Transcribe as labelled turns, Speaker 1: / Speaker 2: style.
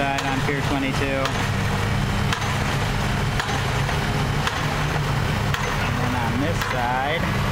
Speaker 1: On Pier 22. And then on this side,